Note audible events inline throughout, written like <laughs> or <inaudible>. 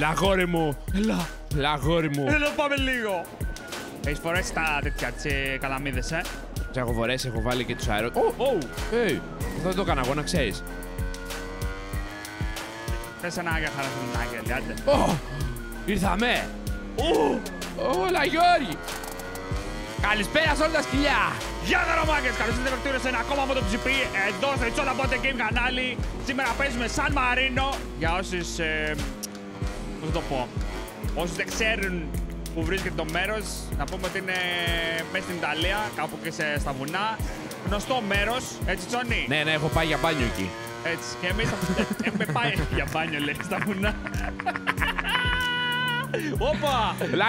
Έλα, αγόρι μου. Έλα. Έλα, αγόρι μου. Έλα, πάμε λίγο. Έχεις φορέσει τα τέτοια τσι καλαμίδες, ε; Τι έχω φορέσει, έχω βάλει και τους αερό. Ω, Ω, hey, αυτό δεν το έκανα εγώ, να ξέρεις. θε ένα άγια χαρακτηριστικά, άντε. Ω, ήρθαμε. Ου, Όλα, Γιώργη. Καλησπέρας σε όλα τα σκυλιά. Γεια χαραμάκες, καλώς ήρθατε βεκτήρια σε ένα ακόμα από το GP εδώ στο It's All About The Game κανάλι. Σήμερα παίζουμε Σαν Μαρίνο για όσους, ε, πώς θα το πω, όσους δεν ξέρουν που βρίσκεται το μέρος, να πούμε ότι είναι μέσα στην Ιταλία, κάπου και σε, στα βουνά. Γνωστό μέρος, έτσι Τσόνι. Ναι, ναι, έχω πάει για μπάνιο εκεί. Έτσι, και εμείς θα- έχουμε πάει <laughs> για μπάνιο, λέει, στα βουνά. Όπα! Έλα,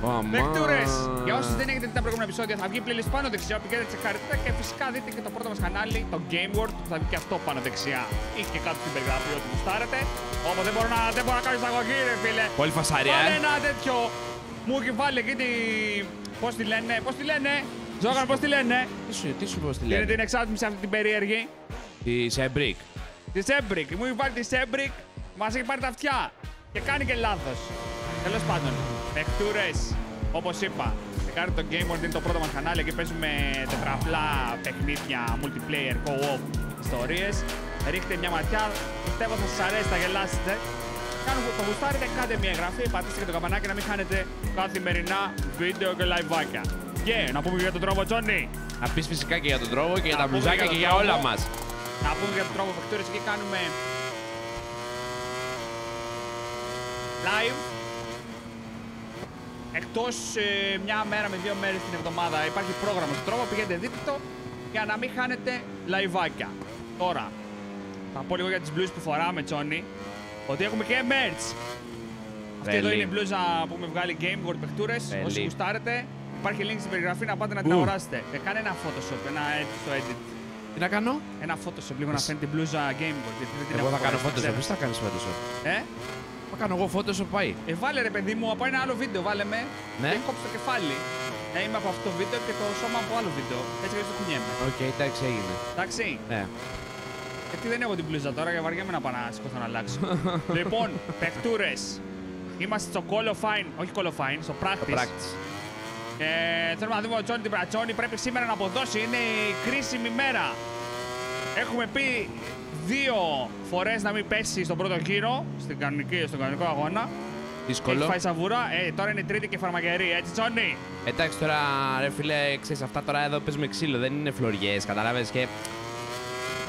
Γιώργη! Γιώργη. Αμά. Βεκτούρε! Για όσους δεν έχετε δει τα προηγούμενα επεισόδια, θα βγει playlist πάνω δεξιά. Πηγαίνετε, τσεκάρετε και φυσικά δείτε και το πρώτο μας κανάλι, το Game World, που θα βγει και αυτό πάνω δεξιά. Ή και κάτω στην περιγραφή ό,τι γουστάρετε. Όπω δεν μπορώ να, δεν μπορώ να κάνω εισαγωγή, ρε φίλε. Πολύ φασαρία, Βάλε ε. ένα τέτοιο. Μου έχει βάλει εκεί τη. Πώς τη λένε, πώς τη λένε. Ζόγαν, πώς τη λένε. Τι σου, τι σου πω στη Είναι λένε; την εξάτμιση αυτή την περίεργη. Τη Σεμπρίκ. Τη Σέμπρικ. Μου έχει βάλει τη Σέμπρικ, μας έχει πάρει τα αυτιά. Και κάνει και λάθος. Τέλος πάντων, παιχτούρε, όπως είπα, κάνετε το Game World, είναι το πρώτο μας κανάλι. Εκεί παίζουμε τετραπλά παιχνίδια, multiplayer, co-op ιστορίες. Ρίχτε μια ματιά, πιστεύω θα σας αρέσει, θα γελάσετε. Κάνουμε το γουστάρετε, κάντε μια εγγραφή, πατήστε και το καμπανάκι να μην χάνετε καθημερινά βίντεο και liveάκια. Και να πούμε για τον τρόπο, Τζόνι. Να πεις φυσικά και για τον τρόπο και για Να τα πούμε μπλουζάκια για και τον για τρόπο. όλα μας. Να πούμε για τον τρόπο παιχτούρες εκεί κάνουμε live εκτός ε, μια μέρα με δύο μέρες την εβδομάδα υπάρχει πρόγραμμα στον τρόπο, πηγαίνετε δείτε το για να μην χάνετε λαϊβάκια. Τώρα, θα πω λίγο για τις μπλούζες που φοράμε, Τζόνι, ότι έχουμε και merch. Αυτή εδώ Τρελή. είναι η μπλούζα που έχουμε βγάλει Game World παιχτούρες, Τρελή. όσοι γουστάρετε. Υπάρχει link στην περιγραφή να πάτε να την Ου. αγοράσετε. Και κάνε ένα Photoshop, ένα έτσι στο edit. Τι να κάνω; Ένα Photoshop λίγο να φαίνεται την μπλούζα Game Boy. Γιατί δεν την Εγώ έχω θα κάνω φορέσει, Photoshop. ξέρω. Πώ θα κάνεις Photoshop. Ε; Θα κάνω εγώ Photoshop πάει. ε, βάλε ρε παιδί μου από ένα άλλο βίντεο, βάλε με. Ναι. Και κόψε το κεφάλι. Ε, είμαι από αυτό το βίντεο και το σώμα από άλλο βίντεο. Έτσι και το κουνιέμαι. Οκ, εντάξει, έγινε. Εντάξει. Ναι. Γιατί δεν έχω την μπλούζα τώρα και βαριέμαι να πάω να σηκωθώ να αλλάξω. <laughs> λοιπόν, παιχτούρες. Είμαστε στο qualifying, όχι qualifying, στο Το Practice. practice. Και θέλουμε να δούμε ο Τζόνι την Πρατσόνη. Πρέπει σήμερα να αποδώσει. Είναι η κρίσιμη μέρα. Έχουμε πει δύο φορές να μην πέσει στον πρώτο γύρο, στην κανονική, στον κανονικό αγώνα. Έχει Δύσκολο. φάει σαβούρα. Ε, τώρα είναι η τρίτη και φαρμακερή, έτσι Τζόνι; Εντάξει τώρα, ρε φίλε, ξέρεις αυτά τώρα εδώ παίζουμε ξύλο, δεν είναι φλωριές, κατάλαβες και.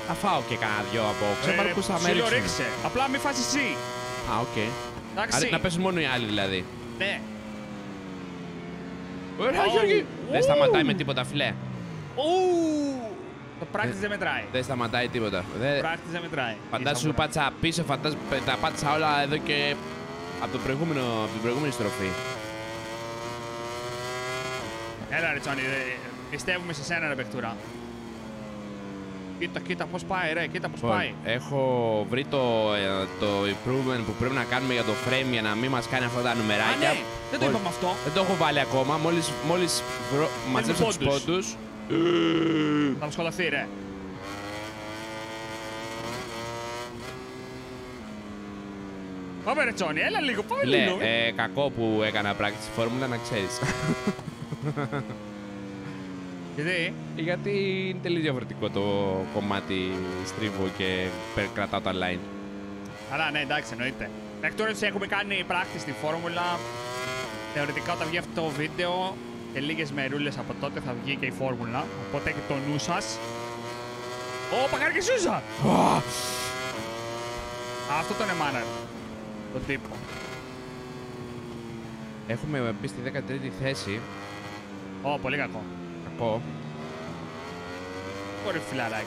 Θα φάω και κανένα δυο από ξέμπαρκου θα με Ε, ψήλο ρίξουν. ρίξε. Απλά μην φας εσύ. Α, οκ. Εντάξει. Άρα, Να πέσουν μόνο οι άλλοι δηλαδή. Ναι. Ωραία, Ω, Γιώργη. ου. Δεν σταματάει με τίποτα, φιλέ. Ου! Το Ε. practice δεν μετράει. Δεν σταματάει τίποτα. Δεν... Practice δεν μετράει. Φαντάσου Σαβούρα. πάτσα πίσω, φαντάσου τα πάτσα όλα εδώ και από, το προηγούμενο, από την προηγούμενη στροφή. Έλα ρε Τζόνι, ε, πιστεύουμε σε σένα ρε παιχτούρα. Κοίτα, κοίτα πώς πάει ρε, κοίτα πώς πάει. Λοιπόν, έχω βρει το, ε, το improvement που πρέπει να κάνουμε για το frame για να μην μας κάνει αυτά τα Α, νουμεράκια. ναι, δεν το Μόλις- είπαμε αυτό. Δεν το έχω βάλει ακόμα. Μόλις, μόλις βρω- μαζέψω τους πόντους. Πόντους. Θα μου σκοτωθεί ρε. Πάμε ρε Τζόνι, έλα λίγο, πάμε Λέ, λίγο. ε, κακό που έκανα πράξη στη φόρμουλα να ξέρεις. Γιατί, Γιατί είναι τελείως διαφορετικό το κομμάτι στρίβω και πε- κρατάω τα line. αλλά ναι εντάξει εννοείται. Μέχρι τώρα έχουμε κάνει πράξη στη φόρμουλα. Θεωρητικά όταν βγει αυτό το βίντεο και λίγες μερούλες από τότε θα βγει και η φόρμουλα. Οπότε έχει το νου σας. Ω, παγάρι και Σούζα! Αυτό τον εμάνα. Τον τύπο. Έχουμε μπει στη 13η θέση. Ω, πολύ κακό. Κακό. Μπορεί φιλαράκι.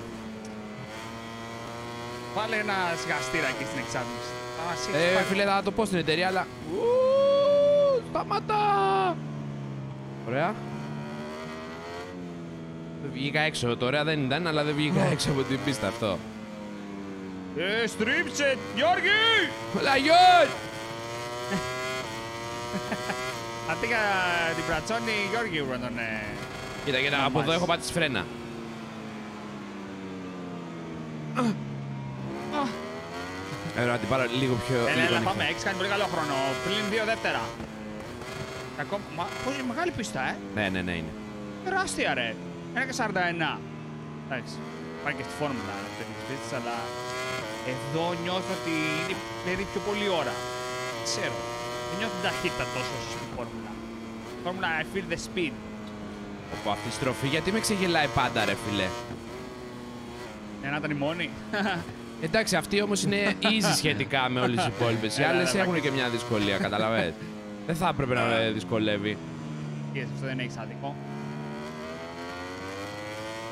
Βάλε ένα σιγαστήρα εκεί στην εξάρτηση. Α, εσύ έχεις Ε, πάει- φίλε, θα το πω στην εταιρεία, αλλά... Ου, Σταματά! Ωραία. Δεν Βγήκα έξω. Το ωραία δεν ήταν, αλλά δεν βγήκα έξω από την πίστα αυτό. Ε, στρίψε, Γιώργη! Έλα, Γιώργη! <laughs> Αντί για την Πρατσόνη, Γιώργη πρέπει να τον... ε, Κοίτα, κοίτα, Να από εδώ μάθεις. έχω πατήσει φρένα. Έπρεπε να την πάρω λίγο πιο. Έλα, λίγο έλα, νύχτα. πάμε. Έχεις κάνει πολύ καλό χρόνο. Πλην δύο δεύτερα. Και Ακόμα... Μα, πόσο μεγάλη πίστα, ε. Ναι, ναι, ναι, είναι. Τεράστια, ρε. 1 και 49. Εντάξει. Πάει και στη φόρμουλα τέτοιε πίστε, αλλά εδώ νιώθω ότι είναι παίρνει πιο πολύ ώρα. Δεν Ξέρω. Δεν νιώθω την ταχύτητα τόσο όσο στη φόρμουλα. Στη φόρμουλα I feel the speed. Από αυτή η στροφή, γιατί με ξεγελάει πάντα, ρε φίλε; Ένα ήταν η μόνη. <laughs> Εντάξει, αυτή όμως είναι easy σχετικά με όλες τις υπόλοιπες. Οι Έλα, άλλες έλα, έχουν και μια δυσκολία, καταλαβαίνετε. Δεν θα έπρεπε να με δυσκολεύει. Yes, αυτό δεν έχεις άδικο.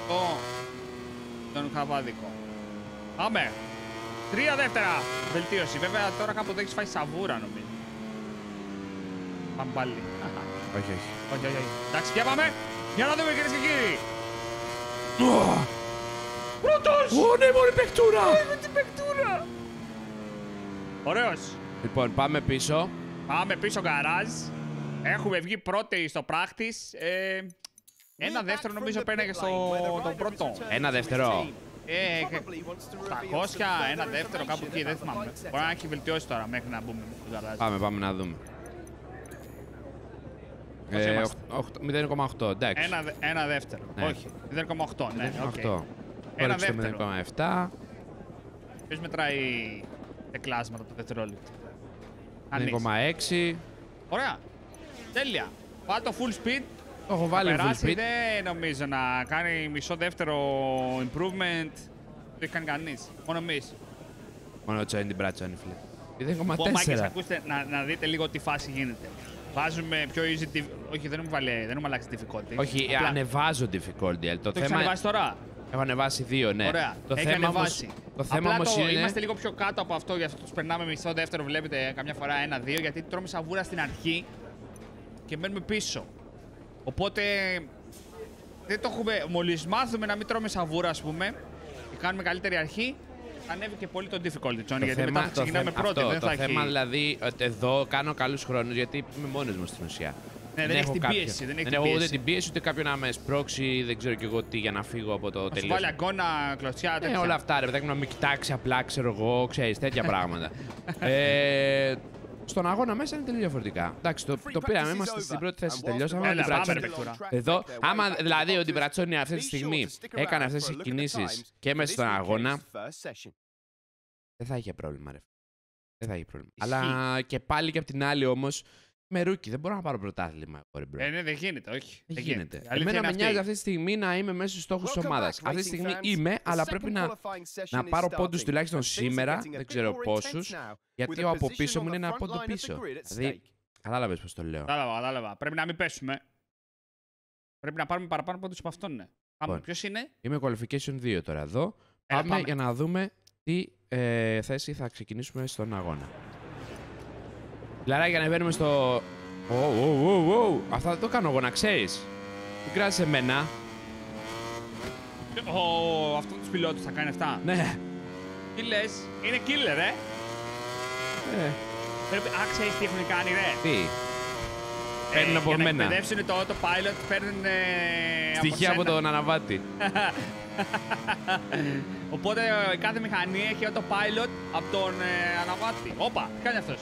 Το... Τον είχα άδικο. Πάμε. Τρία δεύτερα. Βελτίωση. Βέβαια τώρα κάποτε έχεις φάει σαβούρα νομίζω. Πάμε πάλι. Όχι, όχι. όχι, όχι, όχι. Εντάξει, για πάμε. Για να δούμε κυρίες και κύριοι. Πρώτος! Ω, ναι, μόλι παιχτούρα! Με την παικτούρα. Ωραίος. Λοιπόν, πάμε πίσω. Πάμε πίσω γκαράζ. Έχουμε βγει πρώτοι στο practice. Ε, ένα δεύτερο νομίζω πέρναγε στο τον πρώτο. Ένα δεύτερο. Ε, και 800, ένα δεύτερο κάπου εκεί, δεν θυμάμαι. Μπορεί να έχει βελτιώσει τώρα μέχρι να μπούμε στο γκαράζ. Πάμε, πάμε να δούμε. Πώς Ε, είμαστε; οχτ- 0,8, εντάξει. Ένα, δε- ένα δεύτερο. Ναι. Όχι. 0,8. Ναι, οκ. 0,8. Ένα Κόρεξε το δεύτερο. 0,7. Ποιος μετράει τα κλάσματα του δευτερόλεπτου. Κανείς. 0,6. Ωραία. Τέλεια. Πάω το full speed. Το έχω βάλει full Περάσει speed. δεν νομίζω να κάνει μισό δεύτερο improvement. Δεν έχει κάνει κανείς. Μόνο εμείς. Μόνο ο Τσόιν την πράτσονη, φίλε. Πω, μάγκες, 0,4. ακούστε, να, να δείτε λίγο τι φάση γίνεται. Βάζουμε πιο easy. diff- Όχι, δεν έχουμε, βάλει, δεν έχουμε αλλάξει difficulty. Όχι, Απλά- ανεβάζω difficulty. αλλά Το Το έχει θέμα. ανεβάσει τώρα; Έχω ανεβάσει δύο, ναι. Ωραία. Το έχει θέμα ανεβάσει. όμως, το θέμα Απλά όμως το, είναι. είμαστε λίγο πιο κάτω από αυτό, γι' αυτό τους περνάμε μισό δεύτερο. Βλέπετε καμιά φορά ένα-δύο, γιατί τρώμε σαβούρα στην αρχή και μένουμε πίσω. Οπότε δεν το έχουμε. Μόλις μάθουμε να μην τρώμε σαβούρα, ας πούμε, και κάνουμε καλύτερη αρχή, ανέβει και πολύ το difficulty, Τζόνι, γιατί μετά θα ξεκινάμε θέμα- πρώτοι. αυτό, δεν το θα θέμα έχει... δηλαδή ότι εδώ κάνω καλούς χρόνους γιατί είμαι μόνος μου στην ουσία. Ναι, δεν έχεις έχω την κάποιο- πίεση, δεν έχεις την έχω ούτε πίεση. την πίεση ούτε κάποιον να με σπρώξει, δεν ξέρω κι εγώ τι για να φύγω από το Θα σου τελείως. βάλει αγκώνα, κλωτσιά, Ναι, τέτοια. όλα αυτά ρε παιδάκι μου να μην κοιτάξει απλά, ξέρω εγώ, ξέρεις τέτοια πράγματα. <laughs> ε, στον αγώνα μέσα είναι τελείως διαφορετικά. Εντάξει, το, το πήραμε, είμαστε στην πρώτη θέση, τελειώσαμε. Έλα, την πάμε, Μπρατσόνη. ρε παιχτούρα. Εδώ, άμα δηλαδή ο Ντιμπρατσόνη αυτή τη στιγμή έκανε αυτές τις κινήσεις και μέσα στον αγώνα, δεν θα είχε πρόβλημα, ρε. Δεν θα είχε πρόβλημα. Ισχύει. Αλλά και πάλι και απ' την άλλη όμως, με rookie δεν μπορώ να πάρω πρωτάθλημα. εγώ, ρε, μπρο. Ε, ναι, δεν γίνεται, όχι. Δεν γίνεται. Η αλήθεια Εμένα είναι με αυτή. νοιάζει αυτή τη στιγμή να είμαι μέσα στους στόχους της ομάδας. Αυτή τη στιγμή είμαι, αλλά πρέπει να, να πάρω πόντους τουλάχιστον σήμερα. Δεν ξέρω πόσους. Γιατί ο από πίσω μου είναι ένα πόντο πίσω. Δηλαδή, κατάλαβες πώς το λέω. Κατάλαβα, κατάλαβα. Πρέπει να μην πέσουμε. Πρέπει να πάρουμε παραπάνω πόντους από αυτόν, ναι. Πάμε. Λοιπόν. Ποιος είναι; Είμαι qualification 2 τώρα εδώ. Έλα, πάμε, πάμε. για να δούμε τι ε, θέση θα ξεκινήσουμε στον αγώνα. Λαράκι, ανεβαίνουμε στο. Ω, ω, ω, ω. Αυτά δεν το κάνω εγώ, να ξέρεις. Μην κράζει εμένα. Ο, αυτό του πιλότου θα κάνει αυτά. Ναι. Τι λες, είναι killer, ε. Ε, Πρέπει, α, ξέρεις τι έχουν κάνει, ρε. τι; Παίρνουν από για να μένα. εκπαιδεύσουν το autopilot, παίρνουν. Ε, Στοιχεία από σένα. τον αναβάτη. <laughs> Οπότε ε, κάθε μηχανή έχει autopilot από τον ε, αναβάτη. Όπα, τι κάνει αυτός.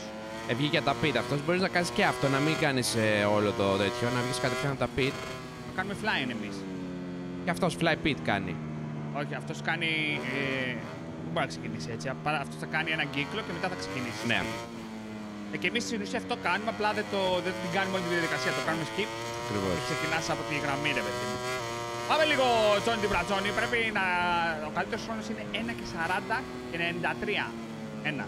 Ε, βγήκε από τα pit. Αυτός μπορείς να κάνεις και αυτό, να μην κάνεις όλο το τέτοιο, να βγεις κατευθείαν από τα pit. Θα κάνουμε flying εμείς. Και αυτός fly pit κάνει. Όχι, αυτός κάνει. Ε, δεν μπορεί να ξεκινήσει έτσι. Αυτός θα κάνει έναν κύκλο και μετά θα ξεκινήσει. Ναι. Ε, και εμείς στην ουσία αυτό κάνουμε, απλά δεν, το, δεν την κάνουμε όλη τη διαδικασία. Το κάνουμε skip Ακριβώς. και ξεκινάς από τη γραμμή, ρε παιδί μου. Πάμε λίγο, Τζόνι την Μπρατζόνι. Πρέπει να. Ο καλύτερος χρόνος είναι 1 και 40 και 93. Ένα.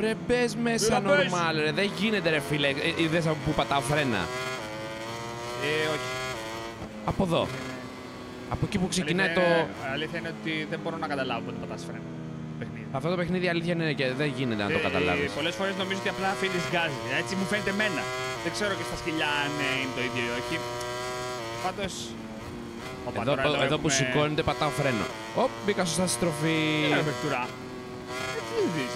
Ρε μπε μέσα Έλα, μπες. normal, ρε. Δεν γίνεται, ρε φίλε. Ε, Είδες από που πατάω φρένα. Ε, όχι. Από εδώ. Από εκεί που ξεκινάει το. Αλήθεια είναι- Αλήθεια είναι ότι δεν μπορώ να καταλάβω πότε πατάς φρένα. το Παιχνίδι. Αυτό το παιχνίδι η αλήθεια είναι και δεν γίνεται να το καταλάβεις. Πολλές φορές νομίζω ότι απλά αφήνεις γκάζι. Έτσι μου φαίνεται εμένα. Δεν ξέρω και στα σκυλιά αν ε, είναι το ίδιο ή όχι. Πάντως. Εδώ, εδώ, εδώ που σηκώνεται πατάω φρένο. Οπ, μπήκα σωστά στη στροφή. Τι είναι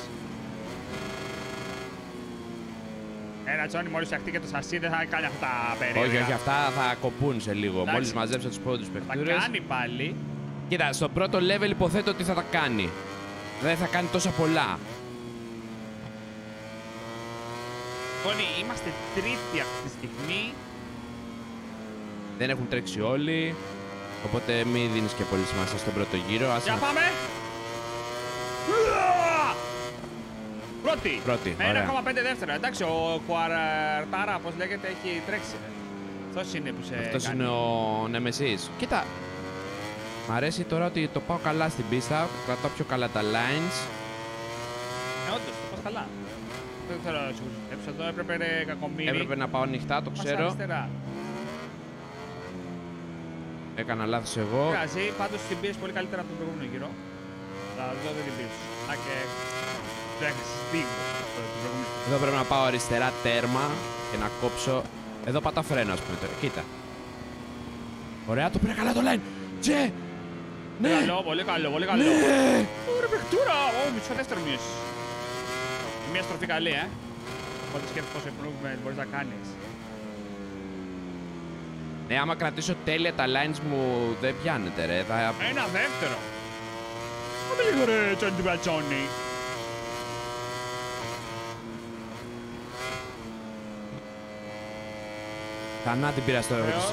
Ένα τσόνι μόλις φτιαχτεί και το σασί δεν θα κάνει αυτά τα περίεργα. Όχι, όχι, αυτά θα κοπούν σε λίγο. Μόλις μαζέψω του πρώτου παιχτούρε. Θα κάνει πάλι. Κοίτα, στο πρώτο level υποθέτω ότι θα τα κάνει. Δεν θα κάνει τόσα πολλά. Λοιπόν, είμαστε τρίτοι αυτή τη στιγμή. Δεν έχουν τρέξει όλοι. Οπότε μην δίνεις και πολύ σημασία στον πρώτο γύρο. Για πάμε! Πρώτη. Πρώτη, Με ωραία. 1,5 δεύτερα. Εντάξει, ο Κουαρτάρα, πώ λέγεται, έχει τρέξει. Αυτός είναι που σε. Αυτός κάνει. είναι ο Νέμεσης. Κοίτα. Μ' αρέσει τώρα ότι το πάω καλά στην πίστα. Κρατάω πιο καλά τα lines. Ε, όντως, το πας καλά. Δεν θέλω να σου πιστέψω. Εδώ έπρεπε ρε, κακομοίρη. Έπρεπε να πάω ανοιχτά, το Πας ξέρω. αριστερά. Έκανα λάθος εγώ. Δεν πειράζει, πάντως την πίεση πολύ καλύτερα από τον προηγούμενο γύρο. Αλλά εδώ δεν την πίεση. Να και. Το έχασε λίγο το προηγούμενο. Εδώ πρέπει να πάω αριστερά τέρμα και να κόψω. Εδώ πατά φρένο, ας πούμε τώρα. Κοίτα. Ωραία, το πήρα καλά το line. Τσε! Ναι! Καλό, πολύ καλό, πολύ καλό. Ναι! Ωραία παιχτούρα! Ω, μισό δεύτερο μείωση. Μια στροφή καλή, ε. Οπότε σκέφτεσαι πόσο improvement μπορείς να κάνεις. Ναι, άμα κρατήσω τέλεια τα lines μου δεν πιάνεται ρε. Θα... Ένα δεύτερο. Πάμε λίγο ρε, Τζόνι την Μπρατσόνι. Ξανά την πήρα στο Ωραίος.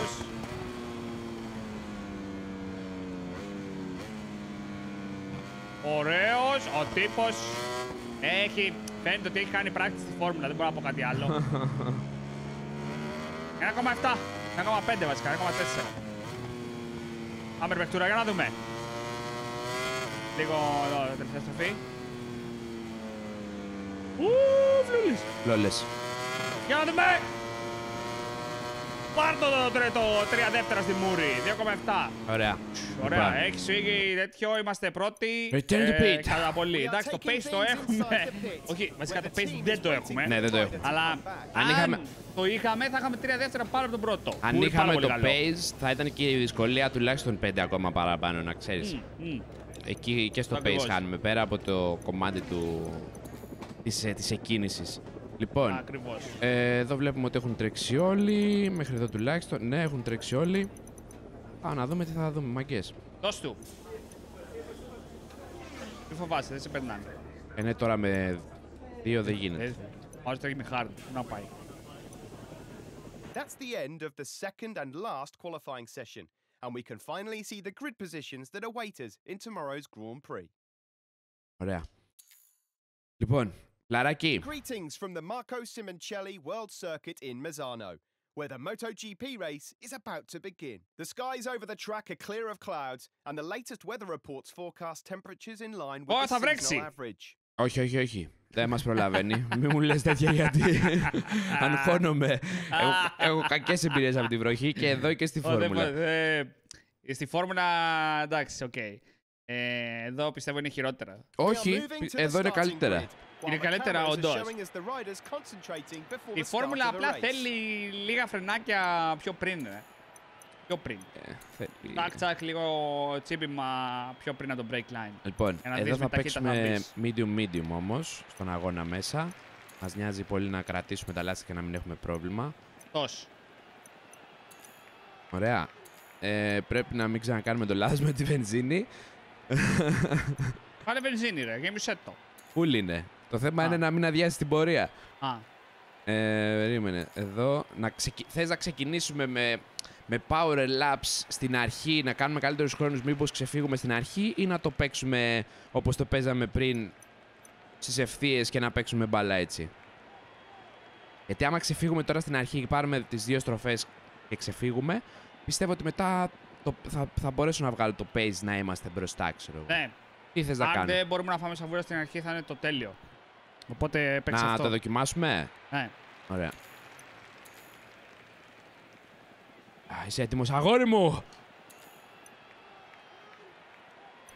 Ωραίος, ο τύπος έχει, φαίνεται ότι έχει κάνει πράξη στη φόρμουλα, δεν μπορώ να πω κάτι άλλο. <laughs> 1,7, 1,5 βασικά, 1,4. Πάμε ρε παιχτούρα, για να δούμε. Λίγο εδώ, τελευταία στροφή. Ου, φλούλης. Λόλες. Για να δούμε. Πάρ' το, το, το, το, τρία δεύτερα στη Μούρη. 2,7. Ωραία. Ωραία, Λοιπόν, έχει φύγει τέτοιο, είμαστε πρώτοι. Return to pit. Κατά πολύ. Εντάξει, το pace το έχουμε. Όχι, βασικά το pace δεν το έχουμε. Ναι, δεν το έχουμε. Αλλά Αν αν, είχαμε- το είχαμε, θα είχαμε τρία δεύτερα πάνω από τον πρώτο. Αν Που είναι είχαμε πάρα το πολύ καλό. pace, θα ήταν και η δυσκολία τουλάχιστον 5 ακόμα παραπάνω, να ξέρεις. Μμ, μμ. Εκεί και στο Ακριβώς. pace χάνουμε, πέρα από το κομμάτι του... της, ε, της εκκίνησης. Λοιπόν, Ακριβώς. ε, εδώ βλέπουμε ότι έχουν τρέξει όλοι, μέχρι εδώ τουλάχιστον. Ναι, έχουν τρέξει όλοι. Πάω να δούμε τι θα δούμε, μαγκές. Δώσ' του. Μη φοβάσαι, δεν σε περνάνε. Ε, ναι, τώρα με δύο δεν γίνεται. Ε, Ο άλλος τρέχει με hard. Πού να πάει. That's the end of the second and last qualifying session, and we can finally see the grid positions that await us in tomorrow's Grand Prix. Ωραία. Λοιπόν, Λαράκι, Greetings from the Marco Simoncelli World Circuit in Misano, where the MotoGP race is about to begin. The skies over the track are clear of clouds, and the latest weather reports forecast temperatures in line with Ω, the θα βρέξει. seasonal average. όχι, όχι, όχι. Δεν μας προλαβαίνει. Μην μου λες τέτοια γιατί αγχώνομαι. έχω, έχω κακές εμπειρίες από τη βροχή και εδώ και στη Ω, δεν φόρμουλα. μπο- ε, Στη φόρμουλα, εντάξει, οκ. Ε, εδώ πιστεύω είναι χειρότερα. We are Όχι, moving to the εδώ είναι starting καλύτερα. Grid, while Είναι the καλύτερα, cameras are όντως. showing us the riders concentrating before Η the start φόρμουλα of the απλά race. θέλει λίγα φρενάκια πιο πριν. ε. Πιο πριν. Ε, θέλει- Τσακ τσακ λίγο τσίπημα πιο πριν από το break line. Λοιπόν, Για να εδώ δεις θα με ταχύτητα να παίξουμε μπεις. medium-medium όμως, στον αγώνα μέσα. Μας νοιάζει πολύ να κρατήσουμε τα λάστιχα και να μην έχουμε πρόβλημα. Τόσο. Ωραία. Ε, πρέπει να μην ξανακάνουμε το λάθος με τη βενζίνη. Πάνε βενζίνη ρε, γέμισε το. Πούλ είναι. Το θέμα Α. είναι να μην αδειάσει την πορεία. Α, Ε, περίμενε. Εδώ. Να ξεκι... Θες να ξεκινήσουμε με, με power laps στην αρχή, να κάνουμε καλύτερους χρόνους, μήπως ξεφύγουμε στην αρχή ή να το παίξουμε όπως το παίζαμε πριν στις ευθείες και να παίξουμε μπάλα έτσι; Γιατί άμα ξεφύγουμε τώρα στην αρχή και πάρουμε τις δύο στροφές και ξεφύγουμε, πιστεύω ότι μετά το, θα, θα μπορέσω να βγάλω το pace να είμαστε μπροστά, ξέρω εγώ. ναι. Τι θες να Αν κάνω, δεν μπορούμε να φάμε σαβούρα στην αρχή θα είναι το τέλειο. Οπότε παίξε να αυτό. το δοκιμάσουμε. Ναι. Ωραία. Α, είσαι έτοιμος, αγόρι μου!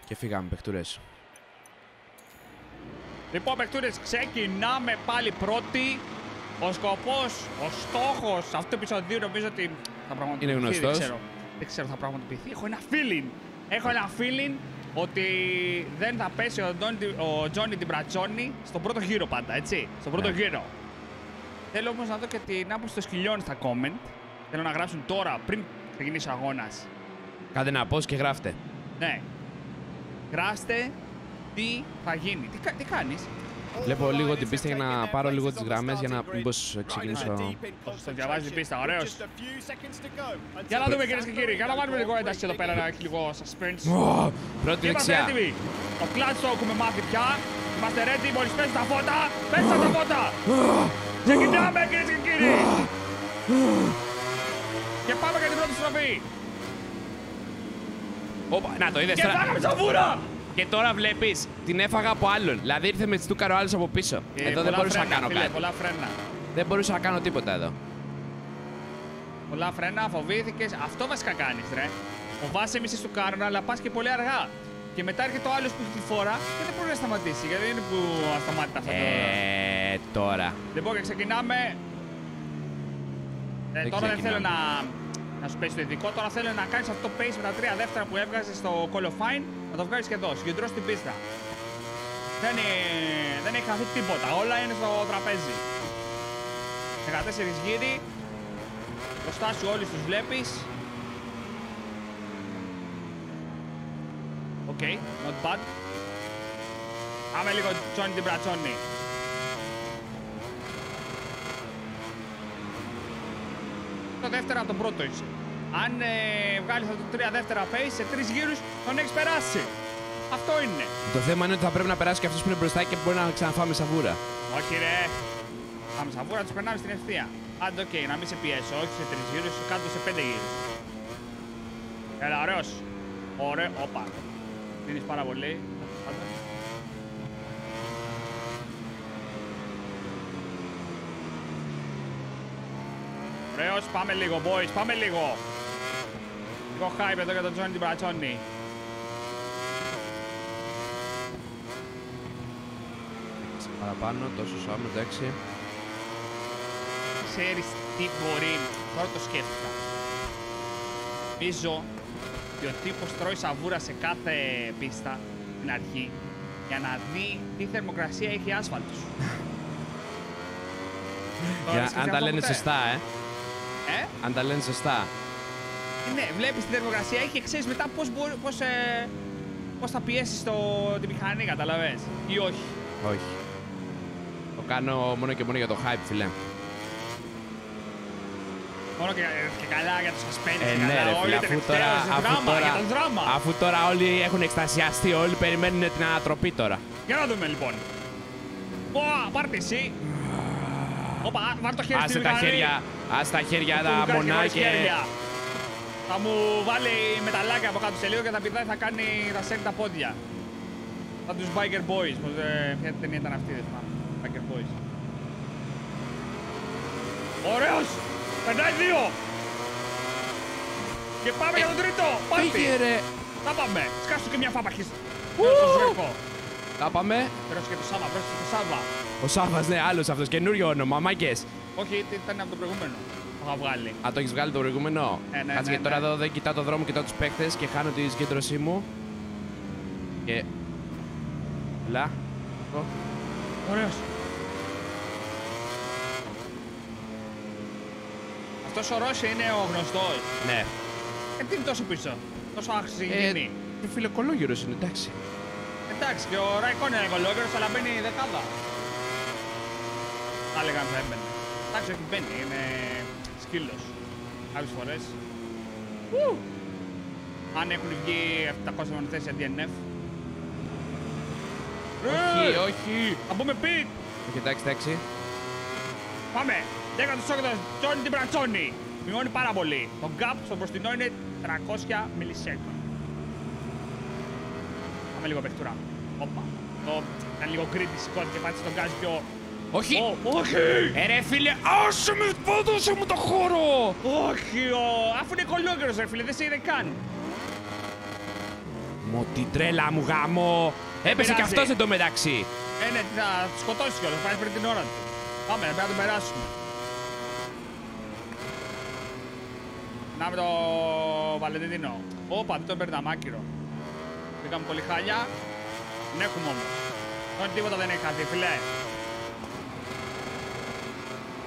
Και φύγαμε, παιχτούρες. Λοιπόν, παιχτούρες, ξεκινάμε πάλι πρώτοι. Ο σκοπός, ο στόχος αυτού του επεισοδίου νομίζω ότι θα πραγματοποιηθεί. Είναι γνωστός. Δεν ξέρω, δεν ξέρω θα πραγματοποιηθεί. Έχω ένα feeling. Έχω ένα feeling ότι δεν θα πέσει ο, Τζόνι, ο Τζόνι Τιμπρατσόνι στον πρώτο γύρο πάντα, έτσι. Στον πρώτο Ναι. γύρο. Θέλω όμως να δω και την άποψη των σκυλιών στα comment. Θέλω να γράψουν τώρα, πριν ξεκινήσει ο αγώνας. Κάντε ένα pause και γράφτε. Ναι. Γράψτε τι θα γίνει. Τι, κα- τι κάνεις; Βλέπω λίγο την πίστα για να πάρω λίγο τις γραμμές για να μήπως ξεκινήσω. Το διαβάζει την πίστα, ωραίος. Για να δούμε κυρίες και κύριοι, για να βάλουμε λίγο ένταση εδώ πέρα να έχει λίγο suspense. Πρώτη Είμαστε δεξιά. έτοιμοι. Το clutch το έχουμε μάθει πια. Είμαστε ready, μόλις πέσουν τα φώτα. Πέσαν τα φώτα. Ξεκινάμε κυρίες και κύριοι. Και πάμε για την πρώτη στροφή. Όπα, να το είδες Και τώρα. φάγαμε σαβούρα. Και τώρα βλέπεις, την έφαγα από άλλον. Δηλαδή ήρθε με τσιτούκαρο άλλος από πίσω. Ε, Εδώ δεν πολλά μπορούσα να φρένα, κάνω φίλε, κάτι. Πολλά φρένα. Δεν μπορούσα να κάνω τίποτα εδώ. Πολλά φρένα, φοβήθηκες. Αυτό βασικά κάνεις, ρε. Φοβάσαι μισή του κάνουν, αλλά πας και πολύ αργά. Και μετά έρχεται ο άλλος που έχει τη φορά και δεν μπορεί να σταματήσει. Γιατί δεν είναι που ασταμάτητα αυτό το. Ε, τώρα. Λοιπόν, και ξεκινάμε. Ε, Δεν τώρα δεν θέλω ξεκινάμε. να, να σου πέσει το ειδικό. Τώρα θέλω να κάνεις αυτό το pace με τα τρία δεύτερα που έβγαζες στο Call of Fine να το βγάλεις και εδώ. Συγκεντρώσει την πίστα. Δεν, ε- δεν έχει χαθεί τίποτα. Όλα είναι στο τραπέζι. 14 γύρι. Μπροστά σου όλοι τους βλέπεις. Οκ, not bad. Πάμε λίγο Τζόνι την πρατσόνι. Το δεύτερο από τον πρώτο είσαι. Αν ε, βγάλεις αυτό το τρία δεύτερα pace σε τρεις γύρους, τον έχεις περάσει. Αυτό είναι. Το θέμα είναι ότι θα πρέπει να περάσει και αυτός που είναι μπροστά και μπορεί να ξαναφάμε σαβούρα. Όχι ρε. Πάμε στα βούρα, τους περνάμε στην ευθεία. Άντε, οκ, να μην σε πιέσω, όχι σε τρεις γύρους, κάτω σε πέντε γύρους. Έλα, ωραίος. Ωραίο, όπα. Δίνεις πάρα πολύ. Άντε. Ωραίος, πάμε λίγο, boys, πάμε λίγο. Λίγο hype εδώ για τον Τζόνι την Μπρατσόνι. Παραπάνω, τόσο άμεσο, εντάξει. ξέρεις τι μπορεί. Τώρα το σκέφτηκα. Νομίζω ότι ο τύπος τρώει σαβούρα σε κάθε πίστα στην αρχή για να δει τι θερμοκρασία έχει άσφαλτος. <laughs> Τώρα Για, σκεφτεί αν τα αυτό λένε ποτέ. σωστά, ε. Ε, Αν τα λένε σωστά. ναι, βλέπεις τη θερμοκρασία έχει και ξέρεις μετά πώς, μπορεί, πώς, ε, πώς θα πιέσεις το, τη μηχανή, καταλαβες. Ή όχι. Όχι. Το κάνω μόνο και μόνο για το hype, φιλέ. Μόνο και, και καλά για το suspense. Ε, και ναι, καλά, ρε όλοι φίλε, αφού τελευταίος, τώρα, για αφού, δράμα, τώρα, για το δράμα. αφού τώρα όλοι έχουν εκστασιαστεί, όλοι περιμένουν την ανατροπή τώρα. Για να δούμε λοιπόν. Ωα, πάρτε εσύ. Όπα, βάλ το χέρι Άσε στη τα μηχανή. χέρια, άσε τα χέρια Που τα μου κάνει μονά χωρίς και... χέρια. Θα μου βάλει μεταλλάκια από κάτω σε λίγο και θα πηδάει, θα κάνει, θα σέρνει τα πόδια. Θα τους Biker Boys, πως, ε, ποια ταινία ήταν αυτή, δεν θυμάμαι. Biker Boys. Ωραίος! Περνάει δύο! Και πάμε για τον τρίτο! Πάρτι! Φύγε ρε! Θα πάμε! Σκάσου και μια φάπα αρχής. Ου! Το σβέρκο. Τα πάμε. Πέρασε και το Σάβα, πέρασε και το Σάβα. Ο Σάβας, ναι, άλλος αυτός, καινούριο όνομα, μάγκες. Όχι, ήταν από το προηγούμενο. Το είχα βγάλει. Α, το έχεις βγάλει το προηγούμενο; Ε, ναι, Κάτσε ναι, γιατί τώρα ναι. εδώ δεν κοιτάω το δρόμο, κοιτάω τους παίκτες και χάνω τη συγκέντρωσή μου. Και... Λα. Ω. Ωραίος. Αυτός ο Ρώση είναι ο γνωστός. Ναι. Ε, τι είναι τόσο πίσω. Τόσο άξιζε Ε, γίνει. ρε φίλε, κολόγερος είναι, εντάξει. Εντάξει, και ο Ράικον είναι κολόγερος, αλλά μπαίνει δεκάδα. Θα έλεγα αν θα έμπαινε. Εντάξει, όχι μπαίνει, είναι σκύλος. Άλλες φορές. Ου! Αν έχουν βγει 700 μονοθέσεις αντί NF. Όχι, Ε, όχι. Θα πούμε πιτ! Όχι, εντάξει, εντάξει. Πάμε! 18 Τζόνι την Μπρατσόνι. Μειώνει πάρα πολύ. Το gap στο μπροστινό είναι 300 millisecond. Πάμε λίγο παιχτούρα. Όπα. Το ήταν λίγο γκρίτη σηκώθηκε και πάτησε τον γκάζι πιο... Όχι. Ω, όχι! Ε, ρε φίλε, άσε με, πόδωσε μου το χώρο. Όχι, ο... αφού είναι κολόγερος ρε φίλε, δεν σε είδε καν. Μου την τρέλα μου γάμο. Έπεσε κι πειράζει. αυτός εν τω μεταξύ. Ε, ναι, θα του σκοτώσει κιόλας, πάει πριν την ώρα του. Πάμε, πρέπει να τον περάσουμε. Να με το Βαλεντίνο. Όπα, δεν τον παίρνει μάκυρο. Πήγαμε πολύ χάλια. Δεν έχουμε όμως. Μόνο τίποτα δεν έχει χαθεί, φιλέ.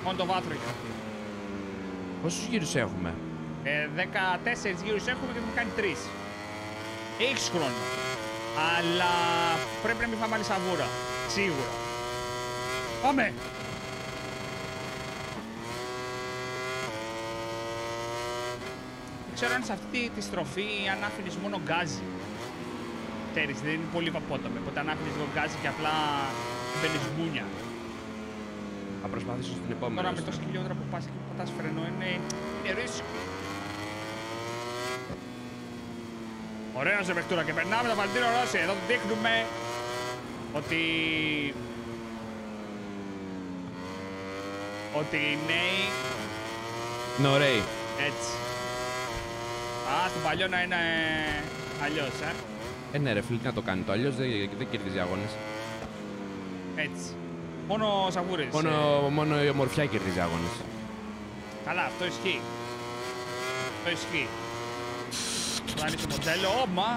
Μόνο το βάθρο έχει χαθεί. Πόσους γύρους έχουμε; Ε, 14 γύρους έχουμε και έχουμε κάνει 3. Έχεις χρόνο. Αλλά πρέπει να μην φάμε άλλη σαβούρα. Σίγουρα. Πάμε! Δεν ξέρω αν σε αυτή τη στροφή αν άφηνες μόνο γκάζι. Ξέρεις, δεν είναι πολύ βαπόταμη. Οπότε αν άφηνες λίγο γκάζι και απλά μπαίνεις μπούνια. Θα προσπαθήσω στην επόμενη. Τώρα με το χιλιόμετρα που πας και που πατάς φρενό είναι, είναι ρίσκο. Ωραία σε παιχτούρα και περνάμε το Βαλτίνο Ρώση. Εδώ δείχνουμε ότι... Ότι οι νέοι... Είναι ωραίοι. Έτσι. Α, στον παλιό να είναι αλλιώς, ε. Ε, ναι, ρε φίλε, τι να το κάνει το. Αλλιώς δεν, δεν κερδίζει αγώνες. Έτσι. Μόνο σαβούρες. Μόνο, ε. μόνο η ομορφιά κερδίζει αγώνες. Καλά, αυτό ισχύει. Αυτό ισχύει. Όταν είσαι μοντέλο, όμα.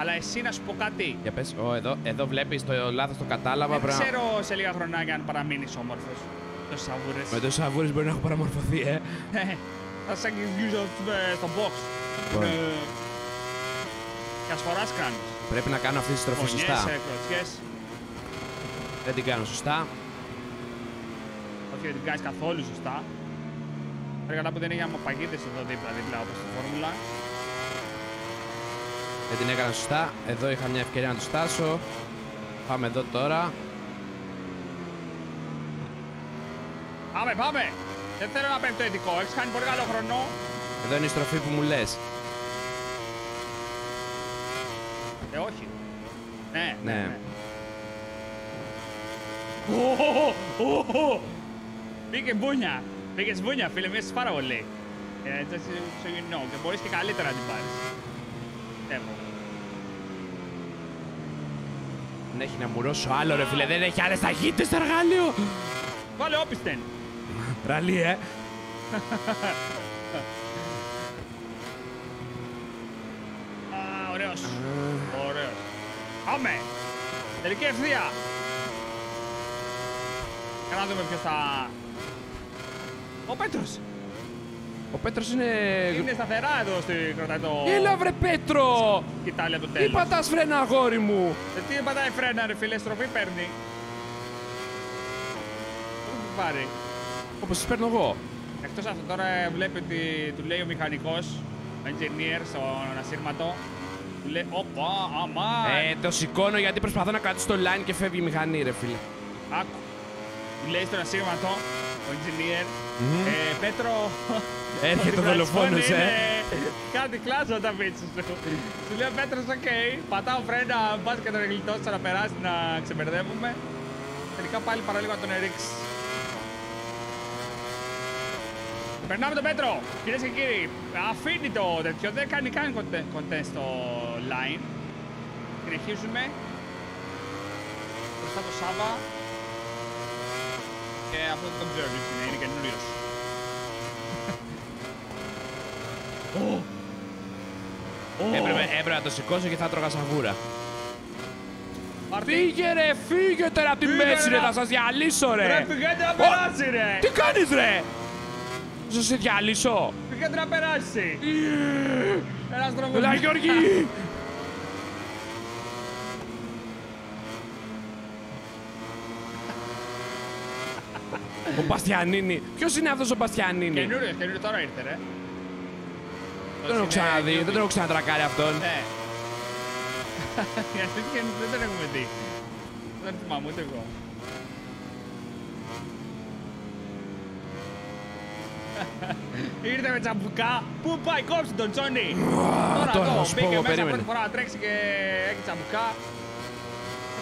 Αλλά εσύ να σου πω κάτι. Για πες, ο, εδώ, εδώ βλέπεις το λάθος το κατάλαβα. Δεν πρέπει να- ξέρω σε λίγα χρονάκια αν παραμείνεις όμορφος. Το σαβούρες. Με το σαβούρες μπορεί να έχω παραμορφωθεί, ε. Θα σε αγγίζεις στο box. Μπορεί. Ε, Και ασφοράς κάνεις. Πρέπει να κάνω αυτή τη στροφή σωστά. Γωνιές, ε, κλωτσιές. Δεν την κάνω σωστά. Όχι, δεν την κάνεις καθόλου σωστά. Πρέπει καλά που δεν έχει αμαπαγίδες εδώ δίπλα-δίπλα όπως στη φόρμουλα. Δεν την έκανα σωστά. Εδώ είχα μια ευκαιρία να το στάσω. Πάμε εδώ τώρα. Πάμε, πάμε! Δεν θέλω να πέφτω ειδικό. Έχεις κάνει πολύ καλό χρόνο. Εδώ είναι η στροφή που μου λες. Ε, όχι. Ναι, ναι. Ναι. Ναι. Ω, ω, ω. Πήγε μπούνια. Πήγε μπούνια, φίλε, μοιάζεις πάρα πολύ. Ε, just so you know. Και μπορείς και καλύτερα να την πάρεις. Πιστεύω. Δεν έχει να μουρώσω άλλο, ρε φίλε. Δεν έχει άλλες ταχύτητες στο εργάλειο. Βάλε όπισθεν. Ραλί, ε. Α, ωραίος. Ωραίος. Πάμε. Τελική ευθεία. Για να δούμε ποιος θα... Ο Πέτρος. Ο Πέτρος είναι... Είναι σταθερά εδώ στη κρατάει το... Έλα βρε Πέτρο! Κοιτάλια το Τι τέλος. πατάς φρένα αγόρι μου! Ε, τι πατάει φρένα ρε φίλε, στροφή παίρνει. Το έχει πάρει. Όπως τις παίρνω εγώ. Εκτός αυτό τώρα ε, βλέπει ότι του λέει ο μηχανικός, ο engineer στο ασύρματο, του λέει «Όπα, αμά, Ε, το σηκώνω γιατί προσπαθώ να κρατήσω το line και φεύγει η μηχανή, ρε φίλε. άκου». Του λέει στον ασύρματο, ο engineer, ε, Πέτρο, Έρχεται ο την δολοφόνος, πλατφόρμα ε. είναι Κάτι κλάσσα τα πίτσες του. Του λέει ο Πέτρος, οκ, πατάω φρένα, μπας και τον γλιτώσει να περάσει να ξεμπερδεύουμε. Τελικά πάλι παραλίγο να τον ερίξει. Περνάμε τον Πέτρο, κυρίες και κύριοι. Αφήνει το τέτοιο, δεν κάνει καν κοντέ- κοντέ στο line. Συνεχίζουμε. Μπροστά το Σάβα. Και αυτό δεν τον ξέρω ποιος είναι, είναι καινούριος. Έπρεπε, έπρεπε να το σηκώσω και θα τρώγα σαβούρα. Μάρτι. Φύγε ρε, φύγε τώρα από τη Φύγε, μέση ρε, ρε. θα σας διαλύσω ρε. Ρε, πηγαίνετε να περάσει ρε! Τι κάνεις ρε; Θα σε διαλύσω. Πηγαίνετε να περάσει! Ένας τρόμος. Έλα Γιώργη. Ο Μπαστιανίνη. Ποιος είναι αυτός ο Μπαστιανίνη; Καινούριος, καινούριος τώρα ήρθε ρε. Δεν τον έχω ξαναδεί, δεν τον έχω ξανατρακάρει αυτόν. Ναι. <laughs> Γιατί δεν τον έχουμε δει. Δεν θυμάμαι ούτε εγώ. <laughs> Ήρθε με τσαμπουκά. Πού πάει, κόψε τον Τζόνι. Τώρα τώρα εδώ, θα σου πω μπήκε εγώ, μέσα περίμενε. πρώτη φορά να τρέξει και έχει τσαμπουκά.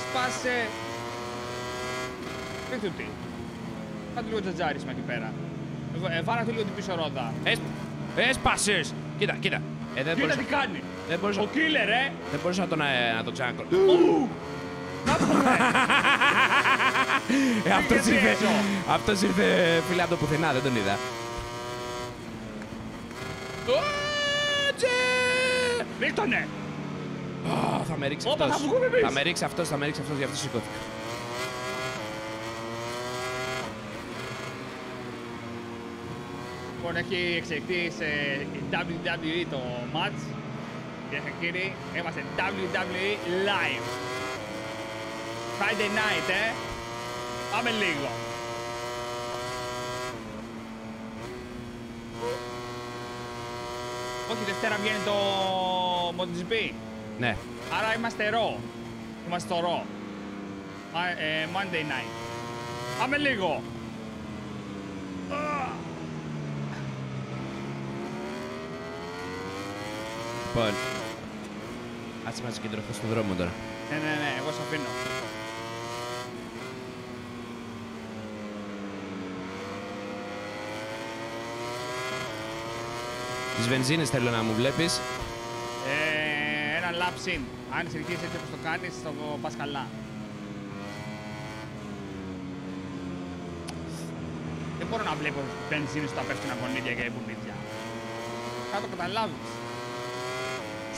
Σπάσε. Δεν του τι. Κάτω λίγο τζατζάρισμα εκεί πέρα. Ε, Βάρα του λίγο την πίσω ρόδα. Έσ- Έσπασες. Κοίτα, κοίτα. Ε, δεν Κοίτα μπορείς, τι κάνει. δεν μπορείς, Ο killer, ε. δεν μπορείς να τον, ε, να τον ξανακρω... Ε, αυτός Πήγε ήρθε, έξω. αυτός ήρθε φίλε από το πουθενά, δεν τον είδα. Ότζε! Ρίχτωνε. Α, Θα με ρίξει Όπα, αυτός. θα βγούμε εμείς. Θα με ρίξει αυτός, θα με ρίξει αυτός, γι' αυτό σηκώθηκα. Λοιπόν, έχει εξελιχθεί σε WWE το match. Κυρίες και κύριοι, είμαστε WWE live. Friday night, ε. Πάμε λίγο. Όχι, Δευτέρα βγαίνει το MotoGP. Ναι. Άρα είμαστε ρο. Είμαστε στο ρο. Ε, Monday night. Πάμε λίγο. Λοιπόν. Άτσε μας συγκεντρωθώ στον δρόμο τώρα. Ναι, ναι, ναι, εγώ σε αφήνω. Τις βενζίνες θέλω να μου βλέπεις. Ε, ένα lap συν. Αν συνεχίσεις έτσι όπως το κάνεις, θα το πας καλά. Δεν μπορώ να βλέπω βενζίνες που τα πέφτουν αγωνίδια και μπουνίδια. Θα το καταλάβεις.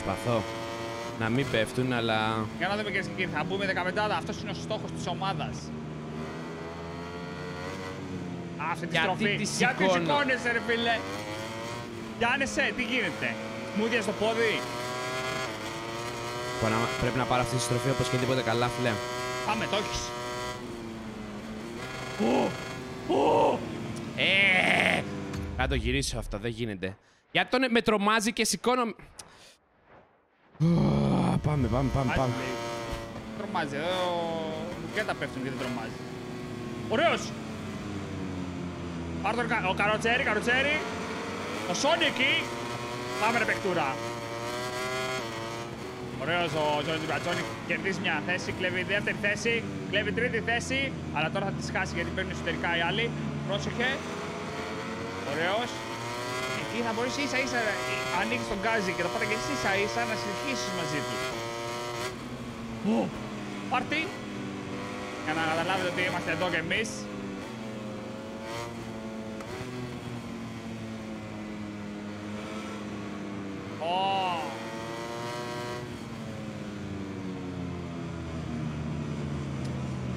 Προσπαθώ να μην πέφτουν, αλλά... Για να δούμε κυρίες και κύριοι, θα μπούμε 15. Αυτός είναι ο στόχος της ομάδας. Αυτή τη Γιατί στροφή. τη Γιατί σηκώνω. σηκώνεσαι ρε φίλε; Γιάννεσαι, τι γίνεται; Μούδια στο πόδι. Λοιπόν, άμα- πρέπει να πάρω αυτή τη στροφή όπως και τίποτε καλά, φιλέ. Πάμε, το έχεις. Ε, να το γυρίσω αυτό, δεν γίνεται. Γιατί τον με τρομάζει και σηκώνω... Ω, Πάμε, πάμε, πάμε, Άντε, πάμε. λέει. Τρομάζει, εδώ μπουκέτα πέφτουν και δεν τρομάζει. Ωραίος! Πάρ' τον κα- ο καροτσέρι, καροτσέρι. Ο Σόνι εκεί. Πάμε ρε παικτούρα. Ωραίος ο Τζόνι Τζιμπρατσόνι. Κερδίζει μια θέση, κλέβει δεύτερη θέση, κλέβει τρίτη θέση. Αλλά τώρα θα τη χάσει γιατί παίρνουν εσωτερικά οι άλλοι. Πρόσεχε. Ωραίος. Εκεί θα μπορείς ίσα ίσα ε, ανοίξεις τον γκάζι και το πάτε και εσύ ίσα ίσα να συνεχίσεις μαζί τους. Ω, Πάρτι. Για να καταλάβετε ότι είμαστε εδώ κι εμείς. Ω.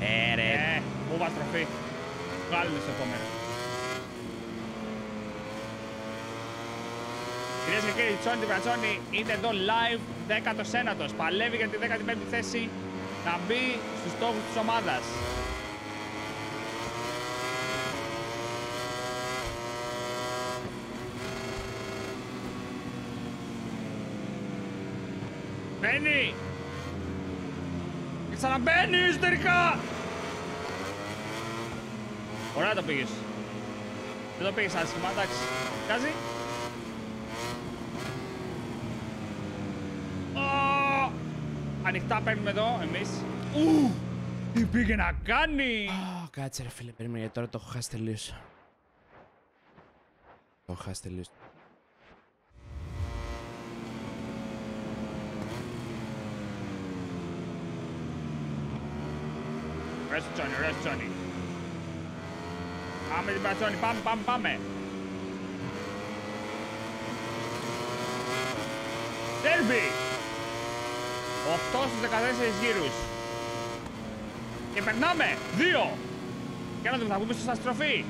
Ε, ρε. Ε, μου βάζει τροφή. Βγάλε το στο επόμενο. Κυρίες και κύριοι, Τσόνι Τιμπρατσόνη είναι εδώ live 19ος. Παλεύει για τη 15η θέση να μπει στους στόχους της ομάδας. Μπαίνει! Και ξαναμπαίνει εσωτερικά! Ωραία το πήγες. Δεν το πήγες άσχημα, εντάξει. Κάζει. Ω! Ανοιχτά παίρνουμε εδώ, εμείς. Ου! Τι πήγε να κάνει! Ω, Κάτσε ρε φίλε, περίμενε γιατί τώρα το έχω χάσει τελείως. Το έχω χάσει τελείως. Ωραίος ο Τζόνι, ωραίος ο Τζόνι. Πάμε την Πατσόνι, πάμε, πάμε, πάμε. Δέρμπι! 8 στους 14 γύρους. Και περνάμε. 2. Και να δούμε, θα βγούμε στο στροφή.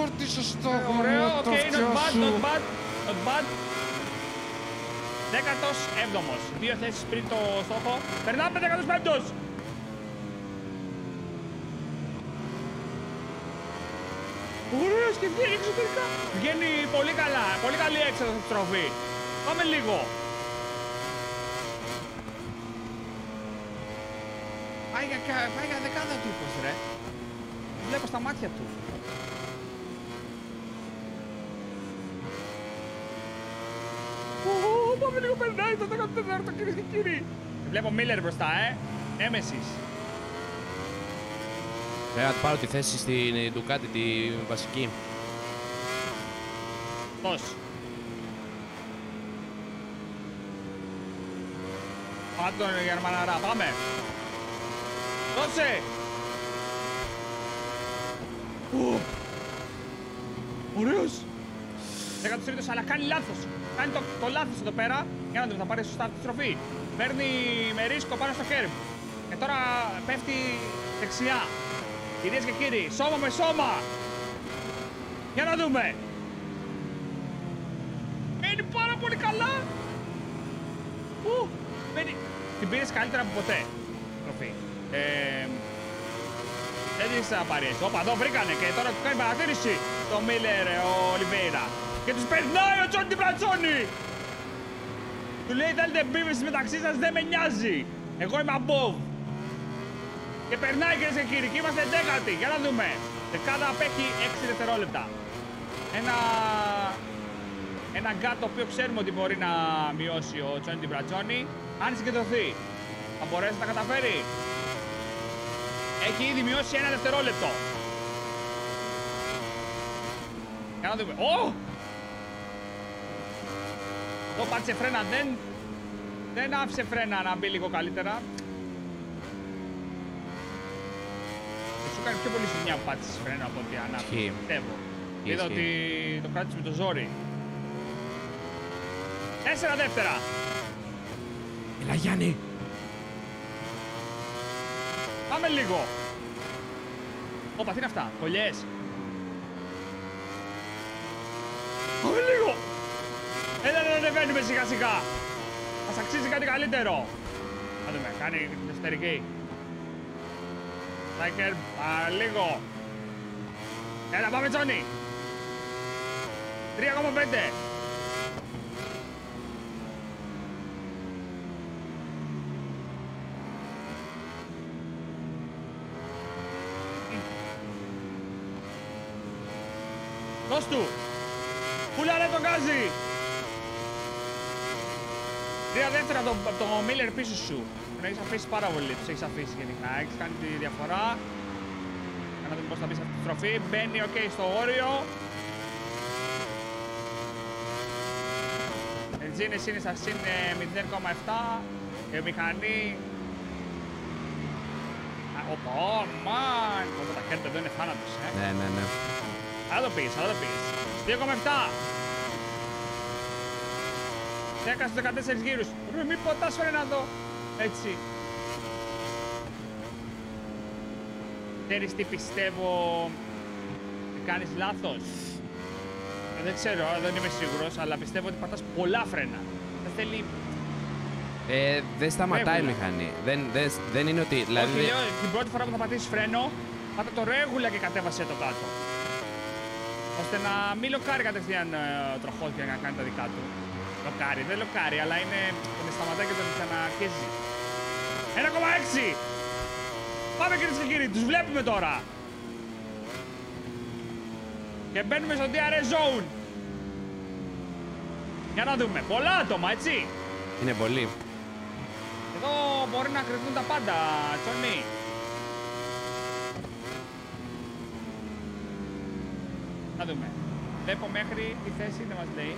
Όρτισε στο Ωραίο, οκ, not bad, not bad, not bad. Δέκατος έβδομος. Δύο θέσεις πριν το στόχο. Περνάμε δέκατος πέμπτος. Ωραίος και βγαίνει εξωτερικά. Βγαίνει πολύ καλά. Πολύ καλή έξοδος στη στροφή. Πάμε λίγο. Πάει για, κα- πάει για δεκάδα του ύπος, ρε. Βλέπω στα μάτια του. Ω, Πάμε λίγο περνάει το 14ο κυρίες και κύριοι. Βλέπω Μίλλερ μπροστά, ε. Έμεσης. Πρέπει να του πάρω τη θέση στην Ducati, τη βασική. Πώς; Πάμε τον Γερμαναρά, πάμε. Δώσε. Ω. Ωραίος. Δέκατος τρίτος, αλλά κάνει λάθος. Κάνει το, το λάθος εδώ πέρα για να δούμε, θα πάρει σωστά αυτή τη στροφή. Παίρνει με ρίσκο πάνω στο κέρμ. Και τώρα πέφτει δεξιά. Κυρίες και κύριοι, σώμα με σώμα. Για να δούμε. Μένει πάρα πολύ καλά. Ου, μένει. Την πήρες καλύτερα από ποτέ. Τροφή. Ε, δεν τις απαρίες. Όπα, εδώ βρήκανε και τώρα του κάνει παρατήρηση το Μίλλερ ο Ολιβέηρα. Και τους περνάει ο Τζόντι Μπρατσόνι. Του λέει θέλετε επίβεση μεταξύ σας, δεν με νοιάζει. Εγώ είμαι above. Και περνάει κυρίες και κύριοι και είμαστε δέκατοι. Για να δούμε. Δεκάδα απέχει 6 δευτερόλεπτα. Ένα ένα γκάτ το οποίο ξέρουμε ότι μπορεί να μειώσει ο Τζόντι Μπρατζόνι. Αν συγκεντρωθεί, θα μπορέσει να τα καταφέρει. Έχει ήδη μειώσει ένα δευτερόλεπτο. Για να δούμε. Ω! Εδώ πάτησε φρένα, δεν, δεν άφησε φρένα να μπει λίγο καλύτερα. Σου κάνει πιο πολύ ζημιά που πάτησες φρένα από ότι ανάφησε, πιστεύω. Είδα ότι το κράτησε με το ζόρι. Τέσσερα δεύτερα. Έλα Γιάννη. Πάμε λίγο. Ωπα, τι είναι αυτά, κολλιές. Πάμε λίγο. Έλα να ανεβαίνουμε σιγά σιγά. Μας αξίζει κάτι καλύτερο. Να δούμε, κάνει την εσωτερική. Στάικερ, λίγο. Έλα, πάμε Τζόνι. 3,5. Δώσ' του. Πουλάρε τον γκάζι. Τρία δεύτερα από το, το Μίλλερ πίσω σου. Τον έχεις αφήσει πάρα πολύ. Τους έχεις αφήσει γενικά. Έχεις κάνει τη διαφορά. Για να δούμε πώς θα μπεις σε αυτή τη στροφή. Μπαίνει οκ okay, στο όριο. Ενζίνες είναι στα συν 0,7. Η μηχανή Ωπα, μαν! Ωπα, τα χέρια εδώ είναι θάνατος, ε. Ναι, ναι, ναι. Αλλά το πήγες, αλλά το πήγες. 2,7. Έκασε 14 γύρους. Ρε, μη ποτάς φρένα εδώ. Έτσι. Ξέρεις τι πιστεύω κάνεις λάθος. Δεν ξέρω, δεν είμαι σίγουρος, αλλά πιστεύω ότι πατάς πολλά φρένα. Δεν θέλει... Ε, δεν σταματάει η μηχανή. Δεν, δεν, δεν είναι ότι... Δηλαδή... Όχι, λέω, την πρώτη φορά που θα πατήσεις φρένο, πάτα το ρέγουλα και κατέβασε το κάτω ώστε να μην λοκάρει κατευθείαν ε, τροχός για να κάνει τα δικά του. Λοκάρει, δεν λοκάρει, αλλά είναι. τον σταματάει και τον ξαναρχίζει. 1,6! Πάμε κυρίες και κύριοι, τους βλέπουμε τώρα. Και μπαίνουμε στο DRS zone. Για να δούμε. Πολλά άτομα, έτσι. Είναι πολύ. Εδώ μπορεί να κρυφτούν τα πάντα, Τσονί. Να δούμε. Βλέπω μέχρι τη θέση δεν μας λέει.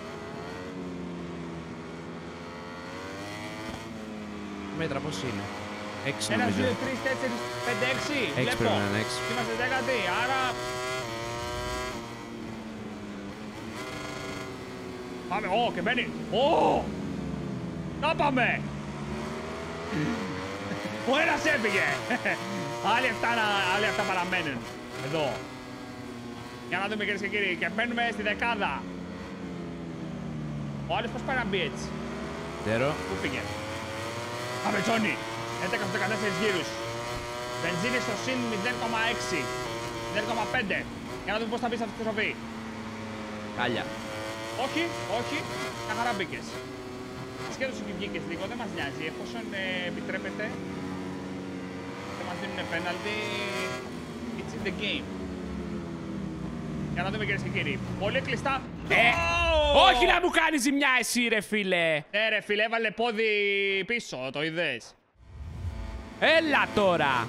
Μέτρα πώς είναι. 6 Ένα, νομίζω. 2, 3, 4, 5, 6. 6 Βλέπω. πρέπει να είναι 6. Είμαστε δέκατοι, άρα... Πάμε, ω, και μπαίνει. Ω! Να πάμε! <laughs> Ο ένας έφυγε! <laughs> άλλοι, αυτά, άλλοι αυτά παραμένουν. Εδώ. Για να δούμε κυρίες και κύριοι. Και μπαίνουμε στη δεκάδα. Ο άλλο πώ πάει να μπει έτσι. Ξέρω. Πού πήγε; Πάμε Τζόνι. 11 στου 14 γύρους. Βενζίνη στο συν 0,6. 0,5. Για να δούμε πώς θα μπει σε αυτή τη στροφή. Κάλια. Όχι, όχι. Μια χαρά μπήκες. Σχέτω και βγήκες λίγο, δεν μας νοιάζει. Εφόσον ε, επιτρέπεται, δεν μας δίνουν πέναλτι. It's in the game. Για να δούμε κυρίες και κύριοι. Πολύ κλειστά. Ε, όχι να μου κάνει ζημιά εσύ ρε φίλε. Ε ρε φίλε, έβαλε πόδι πίσω, το είδες. Έλα τώρα.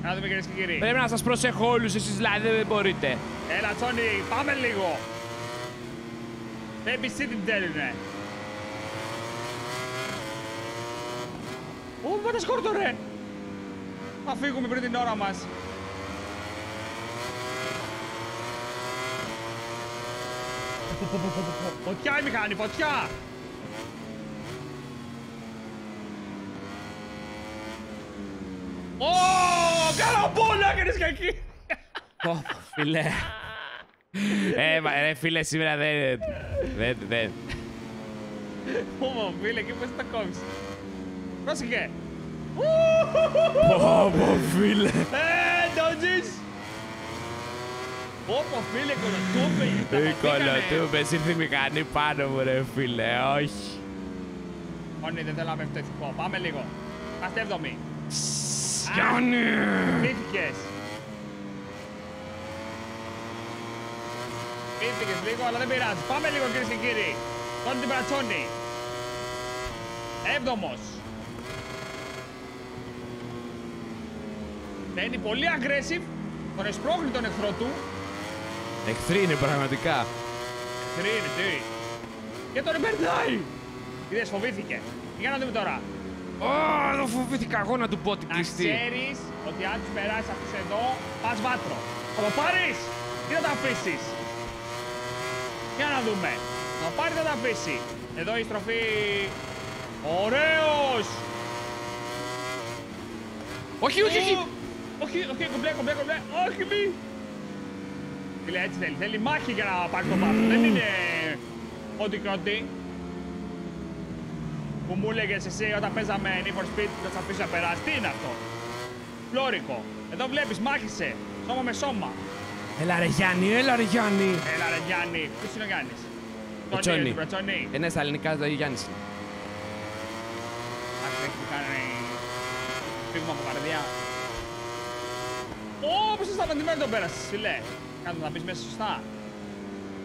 Για να δούμε κυρίες και κύριοι. Πρέπει να σας προσέχω όλους εσείς δηλαδή δεν μπορείτε. Έλα Τσόνι, πάμε λίγο. Baby την τέλουνε. Ω, μα τα σκόρτο ρε. Θα φύγουμε πριν την ώρα μας. Φωτιά η μηχανή, φωτιά! Ω, καραμπόλα έκανες και εκεί! Πω, φίλε. Ε, μα, ρε φίλε, σήμερα δεν... Δεν, δεν. Ω, φίλε, εκεί πώς θα τα κόβεις. Πρόσεχε! Πω, Ωπω φίλε. Ε, Ντότζις. Ωπω φίλε, κολοτούπε. Οι κολοτούπες ήρθε η μηχανή πάνω μου ρε φίλε, όχι. Όχι, δεν θέλω να πέφτω ηθικό. Πάμε λίγο. Είμαστε έβδομοι. Γιάννη! Πήθηκες. Πήθηκες λίγο, αλλά δεν πειράζει. Πάμε λίγο κυρίες και κύριοι. Τον την Μπρατσόνη. Έβδομος. Μπαίνει πολύ aggressive. Τον εσπρώχνει τον εχθρό του. Εχθροί είναι πραγματικά. Εχθροί είναι, τι. Και τον περνάει. Είδες, φοβήθηκε. Για να δούμε τώρα. Ω, δεν φοβήθηκα εγώ να του πω την Να κλειστή. ξέρεις ότι αν τους περάσεις αυτούς εδώ, πας βάτρο. Θα το πάρεις ή θα τα αφήσεις; Για να δούμε. Θα το πάρει ή θα τα αφήσεις. Εδώ η στροφή. Ωραίος! Όχι, όχι, όχι. Ου, Όχι, όχι, κομπλέ, κομπλέ, κομπλέ. Όχι, μη. Φίλε, έτσι θέλει. Θέλει μάχη για να πάρει το βάθρο. Δεν είναι ό,τι και ό,τι. Που μου έλεγες εσύ όταν παίζαμε Need for Speed θα σε αφήσω να περάσει. Τι είναι αυτό; Φλόρικο. Εδώ βλέπεις, μάχησε. Σώμα με σώμα. Έλα ρε Γιάννη, έλα ρε Γιάννη. Έλα ρε Γιάννη. Ποιος είναι ο Γιάννης; Τσόνι. Μπρατσόνι. Ε, ναι, στα ελληνικά το Γιάννης είναι. Αχ, έχει που κάνει φύγουμε από καρδιά. Ω, πώς είσαι σταματημένο το πέρασες, φίλε. Κάτω να πεις μέσα σωστά.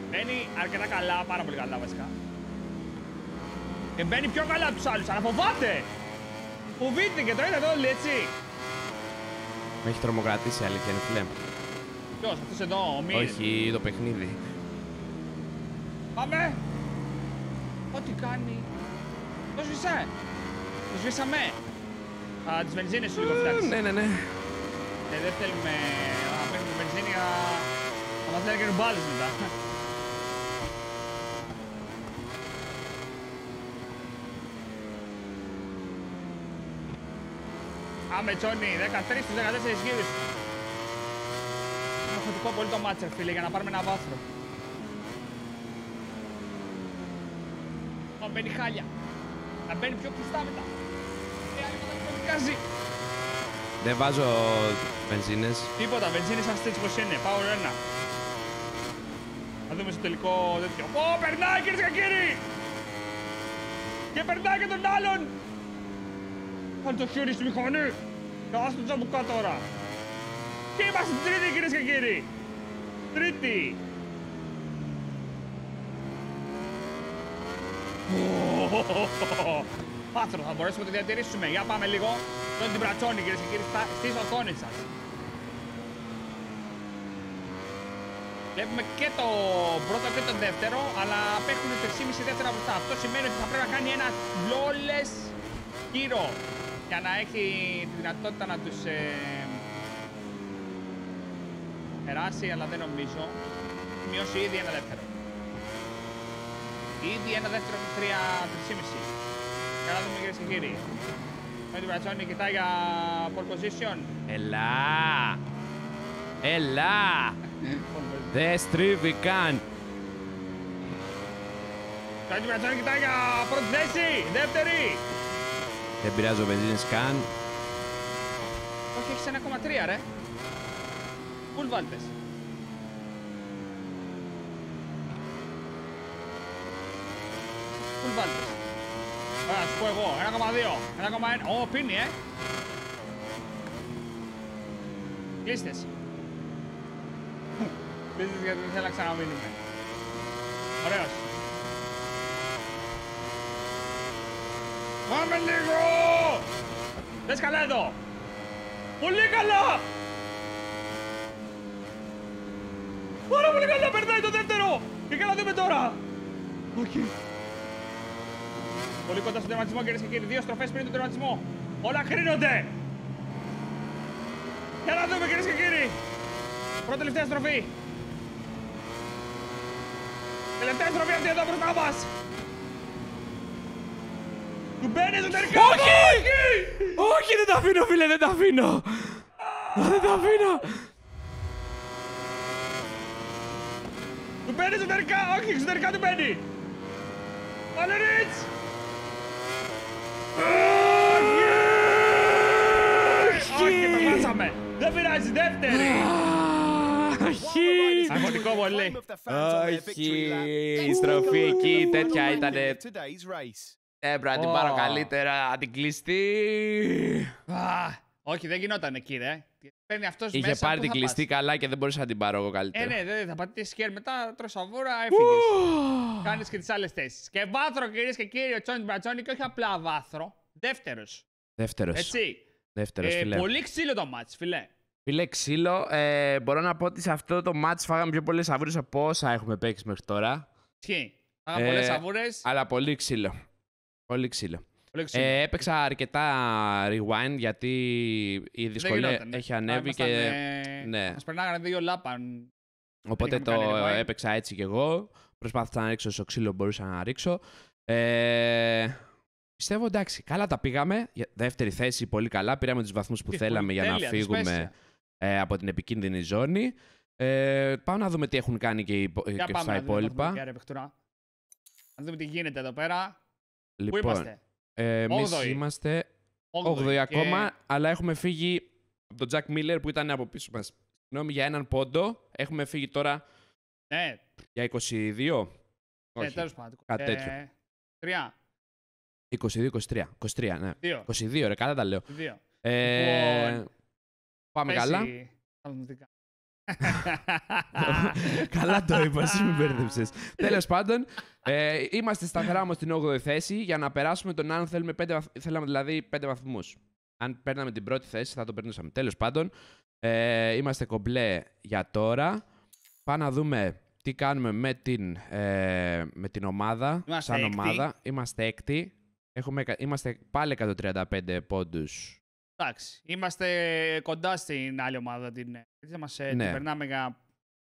Μπαίνει αρκετά καλά, πάρα πολύ καλά βασικά. Και μπαίνει πιο καλά από τους άλλους, αλλά φοβάται. Φοβήθηκε, το είδατε όλοι έτσι. Με έχει τρομοκρατήσει η αλήθεια είναι φίλε. Ποιος, αυτός εδώ, ο Μύρ. Όχι το παιχνίδι. Πάμε. Ό,τι κάνει. Το σβήσε. Το σβήσαμε. Α, τις βενζίνες σου λίγο φτιάξεις. Ναι, ναι, ναι. Ε, δεν θέλουμε να παίρνουμε βενζίνη θα μας και μπάλες μετά. Άμε Τσόνι, 13 στους 14 γύρους. Είναι χωτικό πολύ το μάτσερ φίλε για να πάρουμε ένα βάθρο. Ω, μπαίνει χάλια. Να μπαίνει πιο κλειστά μετά. Ε, άλλη μετά κολυκάζει. Δεν βάζω βενζίνες. Τίποτα, βενζίνες αστέτσι πως είναι. Power 1 δούμε στο τελικό τέτοιο. Ω, περνάει κυρίες και κύριοι! Και περνάει και τον άλλον! Βάλει το χέρι στη μηχανή! Και άσε το τζαμπουκά τώρα! Και είμαστε στην τρίτη κυρίες και κύριοι! Τρίτη! Πάθρο, θα μπορέσουμε να το διατηρήσουμε. Για πάμε λίγο. Τον την πρατσόνι κυρίες και κύριοι στα- στις οθόνες σας. Βλέπουμε και το πρώτο και το δεύτερο, αλλά απέχουν 3,5 δεύτερα μπροστά. Αυτό σημαίνει ότι θα πρέπει να κάνει ένα flawless γύρο για να έχει τη δυνατότητα να τους ε, περάσει, αλλά δεν νομίζω. Έχει μειώσει ήδη ένα δεύτερο. Ήδη ένα δεύτερο από 3,5. Για να δούμε κυρίες και κύριοι. Με την Μπρατσόνη κοιτάει για pole position. Ελά. Ελά. Δεν στρίβει καν. Τον Μπρατσόνη κοιτάει για πρώτη θέση. Δεύτερη. Δεν πειράζει ο βενζίνης καν. Όχι, έχεις 1,3 ρε. Πουλ βάλτες. Πουλ βάλτες. Ωραία, σου πω εγώ. 1,2. 1,1. Ω, πίνει, ε. Κλείστες. Κλείστες γιατί δεν θέλω να ξαναμείνουμε. Ωραίος. Πάμε λίγο! Δες καλά εδώ! Πολύ καλά! Πάρα πολύ καλά, περνάει το δεύτερο! Και καλά δούμε τώρα! Όχι. Πολύ κοντά στον τερματισμό, κυρίες και κύριοι. Δύο στροφές πριν τον τερματισμό. Όλα κρίνονται! Για να δούμε, κυρίες και κύριοι. Πρώτη τελευταία στροφή. Τελευταία στροφή αυτή εδώ μπροστά μας. Του μπαίνει εσωτερικά. Όχι! Όχι, δεν τα αφήνω, φίλε, δεν τα αφήνω. Α, Δεν τα αφήνω. Του μπαίνει εσωτερικά. Όχι, εξωτερικά του μπαίνει. Πάνε Ρίτς. Όχι, το χάσαμε. Δεν πειράζει, δεύτερη. Όχι! Αγωνικό πολύ. Όχι! Η στροφή εκεί τέτοια ήταν. Ε, πρέπει να την πάρω καλύτερα, να την κλειστεί. Όχι, δεν γινόταν εκεί, ρε. Παίρνει αυτός Είχε μέσα, πάρει πού την θα κλειστή πας; καλά και δεν μπορούσα να την πάρω εγώ καλύτερα. Ε, ναι, δεν θα πατήσει σκέρ μετά, τρως σαβούρα, έφυγες. Κάνεις και τις άλλες θέσεις. Και βάθρο, κυρίες και κύριοι, ο Τσόνι Μπρατσόνι και όχι απλά βάθρο. Δεύτερος. Δεύτερος. Έτσι. Δεύτερος, Ε, φίλε. πολύ ξύλο το μάτς, φιλέ. Φίλε, ξύλο. Ε, μπορώ να πω ότι σε αυτό το match φάγαμε πιο πολλές σαβούρες από όσα έχουμε παίξει μέχρι τώρα. Ισχύει.Άγαμε Ε, πολλές σαβούρες. Αλλά πολύ ξύλο. Πολύ ξύλο. Πολύ ξύλο. Ε, έπαιξα αρκετά rewind γιατί η Δεν δυσκολία γινότανε. έχει Θα ανέβει ήμασταν, και. ε, ναι. Μας περνάγανε δύο λάπαν. Οπότε είχαμε το κάνει rewind. έπαιξα έτσι κι εγώ. Προσπάθησα να ρίξω στο ξύλο, μπορούσα να ρίξω. Ε, πιστεύω εντάξει, καλά τα πήγαμε. Για- Δεύτερη θέση, πολύ καλά. Πήραμε τους βαθμούς που Τι, θέλαμε για να τέλεια, φύγουμε δυσπέσια. Ε, από την επικίνδυνη ζώνη. Ε, πάμε να δούμε τι έχουν κάνει και, οι, υπο- Για και πάμε στα να δούμε υπόλοιπα. βαθμολογία, ρε, παιχτουρά. Να δούμε τι γίνεται εδώ πέρα. Πού Λοιπόν, είμαστε; ε, εμείς Όγδοη. είμαστε 8η και- ακόμα, αλλά έχουμε φύγει από τον Jack Miller που ήταν από πίσω μας. Συγγνώμη για έναν πόντο. Έχουμε φύγει τώρα Ναι, για 22. ε, Όχι, τέλος πάντων. κάτι Ε, τέτοιο. Τρία, 22-23. 23, ναι. δύο, 22, ρε, καλά τα λέω. δύο. Ε, Λοιπόν, πάμε Πέσει καλά. τα μαθηματικά. <laughs> καλά το είπα, εσύ με <laughs> μπέρδεψε. Τέλος πάντων, ε, είμαστε σταθερά όμως στην 8η θέση. Για να περάσουμε τον άλλον θέλουμε 5 βαθ... θέλαμε δηλαδή 5 βαθμούς. Αν παίρναμε την πρώτη θέση θα το περνούσαμε. Τέλος πάντων, ε, είμαστε κομπλέ για τώρα. Πάμε να δούμε τι κάνουμε με την, ε, με την ομάδα. Είμαστε σαν έκτη. ομάδα. Είμαστε έκτη. Έχουμε, εκα- είμαστε πάλι 135 πόντους. Εντάξει, είμαστε κοντά στην άλλη ομάδα. Την, έτσι μας, ε, Ναι. την περνάμε για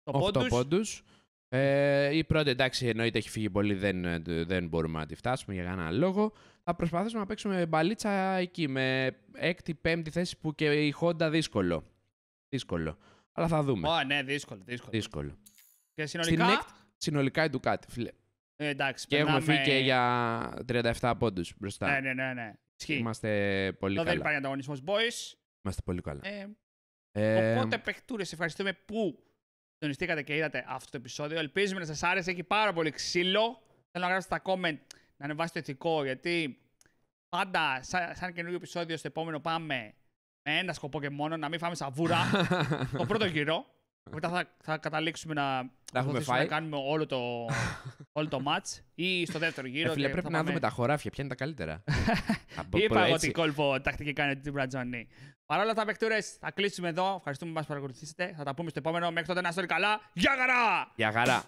το 8 πόντους. πόντους. Ε, η πρώτη εντάξει εννοείται έχει φύγει πολύ, δεν, ε, δεν μπορούμε να τη φτάσουμε για κανένα λόγο. Θα προσπαθήσουμε να παίξουμε μπαλίτσα εκεί με έκτη, πέμπτη θέση που και η Honda δύσκολο. Δύσκολο. Αλλά θα δούμε. Ω, ναι, δύσκολο, δύσκολο. Δύσκολο. Και Στην συνολικά, έκτη, συνολικά η Ducati, φίλε. ε, εντάξει, Και έχουμε περνάμε- φύγει και για 37 πόντους μπροστά. Ναι, ναι, ναι, ναι. Ισχύει. Είμαστε πολύ Εδώ δεν καλά. υπάρχει ανταγωνισμός, boys. Είμαστε πολύ καλά. Ε, Ε, Οπότε, παιχτούρες, ευχαριστούμε που συντονιστήκατε και είδατε αυτό το επεισόδιο. Ελπίζουμε να σας άρεσε. Έχει πάρα πολύ ξύλο. Θέλω να γράψετε στα comment να ανεβάσετε το ηθικό γιατί πάντα, σαν, σαν καινούργιο επεισόδιο, στο επόμενο πάμε με ένα σκοπό και μόνο να μην φάμε σαβούρα <laughs> το πρώτο γύρο. Μετά θα, θα καταλήξουμε να, προσπαθήσουμε φάει. να κάνουμε όλο το, <laughs> όλο το match ή στο δεύτερο γύρο. ε, φίλε, και πρέπει θα να πάμε- δούμε τα χωράφια. Ποια είναι τα καλύτερα. <laughs> Από Είπα προ- εγώ έτσι. τι κόλπο τακτική κάνει την Μπρατζόνη. Παρ' όλα αυτά, παιχτούρες, θα κλείσουμε εδώ. Ευχαριστούμε που μας παρακολουθήσετε. Θα τα πούμε στο επόμενο. Μέχρι τότε να είστε όλοι καλά. Γεια χαρά! Για χαρά.